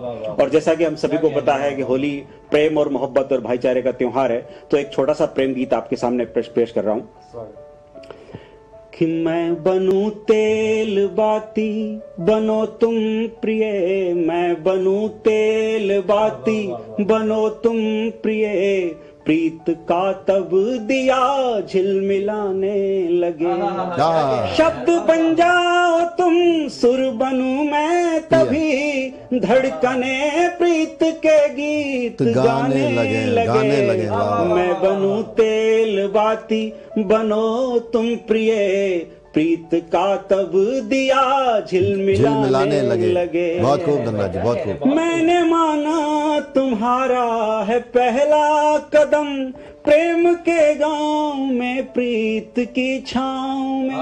और जैसा कि हम सभी को पता है कि होली प्रेम और मोहब्बत और भाईचारे का त्योहार है तो एक छोटा सा प्रेम गीत आपके सामने पेश कर रहा हूँ। कि मैं बनू तेल बाती। बनो तुम प्रिय मैं बनू तेल बाती। बनो तुम प्रिय प्रीत का तब दिया झिलमिलाने लगे। हाँ। शब्द बन जाओ तुम सुर बनू मैं तभी। धड़कने प्रीत के गीत गाने गाने लगे, लगे, गाने लगे। मैं बनू तेल बाती बनो तुम प्रिय प्रीत का तब दिया झिलमिलाने झिलमिलाने लगे। लगे। बहुत खूब धनराज जी बहुत खूब। मैंने माना तुम्हारा है पहला कदम प्रेम के गाँव में प्रीत की छांव में।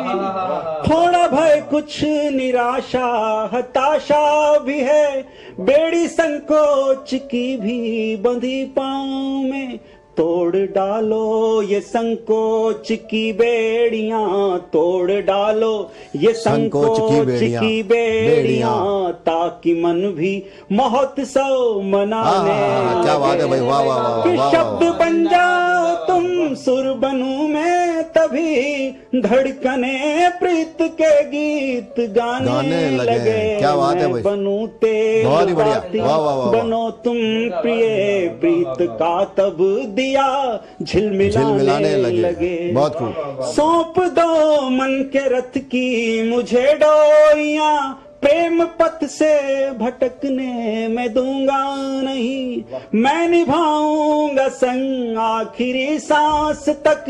थोड़ा भय कुछ निराशा हताशा भी है बेड़ी संकोच की भी बंधी पाँव में। तोड़ डालो ये संकोच की बेड़िया तोड़ डालो ये संकोच की बेड़िया। ताकि मन भी महोत्सव मनाने। क्या बात है भाई, वाह, वाह, वाह, कि वाह, वाह, शब्द बन जाओ तुम सुर बनू मैं तभी धड़कने प्रीत के गीत गाने, गाने लगे। लगे क्या बात है भाई। बनू बहुत ही बढ़िया। वाह, वाह, वाह, वाह। बनो तुम प्रिय प्रीत का तब दिया झिलमिलाने लगे। लगे बहुत खूब। सौंप दो मन के रथ की मुझे डोरियाँ से भटकने में दूँगा नहीं। मैं निभाऊँगा संग आखिरी सांस तक।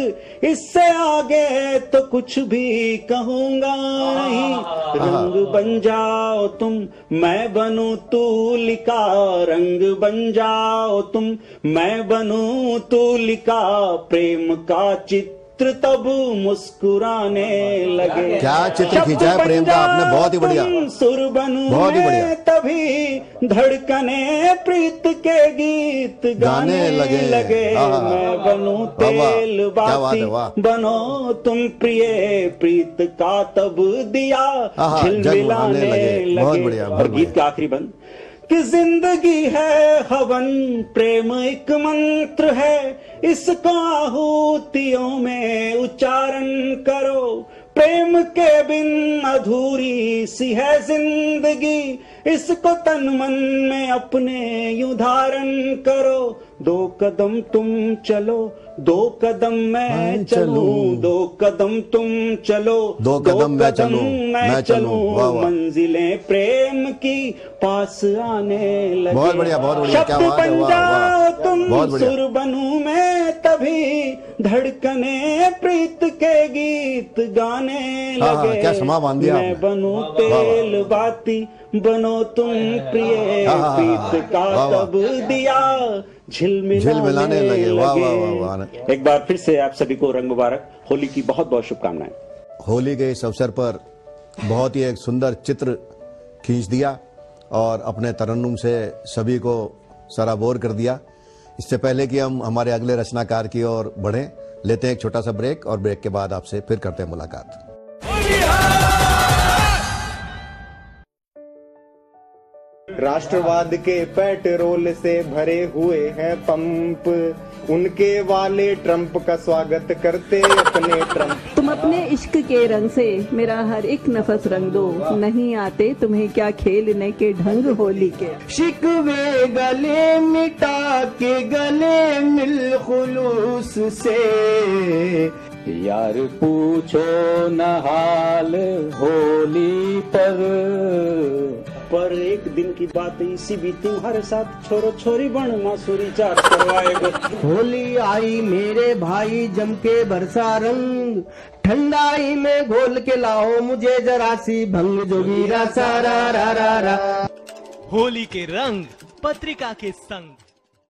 इससे आगे तो कुछ भी कहूँगा नहीं। रंग बन जाओ तुम मैं बनू तू तूलिका। रंग बन जाओ तुम मैं बनू तू तूलिका। प्रेम का चित्र तब मुस्कुराने लगे क्या चित्र खींचा है प्रेम का आपने, बहुत ही बढ़िया। सुर बनूं बहुत ही बढ़िया। तभी धड़कने प्रीत के गीत गाने लगे, लगे। हाँ। मैं बनूं। तेल बाती बनो तुम प्रिय प्रीत का तब दिया हाँ, झिलमिलाने लगे। लगे बहुत बढ़िया, और गीत का आखिरी बंद कि ज़िंदगी है हवन, प्रेम एक मंत्र है। इसको आहुतियों में उच्चारण करो। प्रेम के बिन अधूरी सी है ज़िंदगी। इसको तन मन में अपने यूँ धारण करो। दो कदम तुम चलो दो कदम मैं चलूँ। दो कदम तुम चलो दो कदम मैं चलूँ, मैं चलूँ। मंजिलें प्रेम की पास आने लगे बहुत बढ़िया, बहुत बढ़िया, क्या बात है, वाह, वाह। तुम सुर बनूं मैं तभी धड़कने प्रीत के गीत गाने हाँ, हाँ, लगे क्या समा बाँध दिया मैं। बनूं तेल बाती बनो तुम प्रिय प्रीत का। तब दिया झिलमिलाने लगे, वाह, वाह, वाह, वाह। एक बार फिर से आप सभी को रंग मुबारक। होली की बहुत बहुत शुभकामनाएँ। होली के इस अवसर पर बहुत ही एक सुंदर चित्र खींच दिया और अपने तरन्नुम से सभी को सराबोर कर दिया। इससे पहले कि हम हमारे अगले रचनाकार की ओर बढ़ें लेते हैं एक छोटा सा ब्रेक और ब्रेक के बाद आपसे फिर करते हैं मुलाकात। राष्ट्रवाद के पेट्रोल से भरे हुए हैं पंप। उनके वाले ट्रंप का स्वागत करते अपने ट्रंप। तुम अपने इश्क के रंग से मेरा हर एक नफस रंग दो। नहीं आते तुम्हें क्या खेलने के ढंग होली के? शिकवे गले मिटा के गले मिल खुलूस से। यार पूछो न हाल होली पर। पर एक दिन की बात इसी भी तुम्हारे साथ छोरो छोरी बन मासूरी चार करवाएगा। होली आई मेरे भाई जम के बरसा रंग। ठंडाई में घोल के लाओ मुझे जरा सी भंग जोगीरा सारा रा रा रा। होली के रंग पत्रिका के संग।